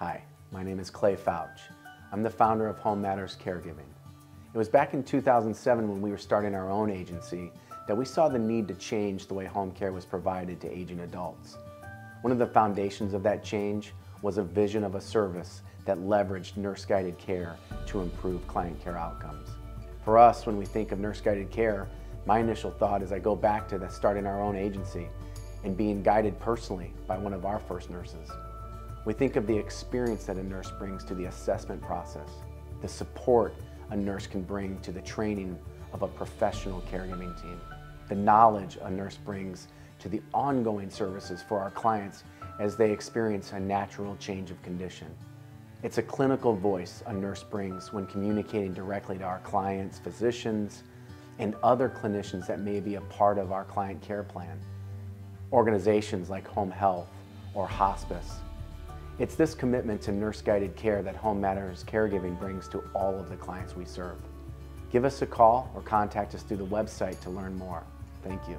Hi, my name is Clay Fouch. I'm the founder of Home Matters Caregiving. It was back in 2007 when we were starting our own agency that we saw the need to change the way home care was provided to aging adults. One of the foundations of that change was a vision of a service that leveraged nurse-guided care to improve client care outcomes. For us, when we think of nurse-guided care, my initial thought is I go back to starting our own agency and being guided personally by one of our first nurses. We think of the experience that a nurse brings to the assessment process, the support a nurse can bring to the training of a professional caregiving team, the knowledge a nurse brings to the ongoing services for our clients as they experience a natural change of condition. It's a clinical voice a nurse brings when communicating directly to our clients, physicians, and other clinicians that may be a part of our client care plan. Organizations like home health or hospice. It's this commitment to nurse-guided care that Home Matters Caregiving brings to all of the clients we serve. Give us a call or contact us through the website to learn more. Thank you.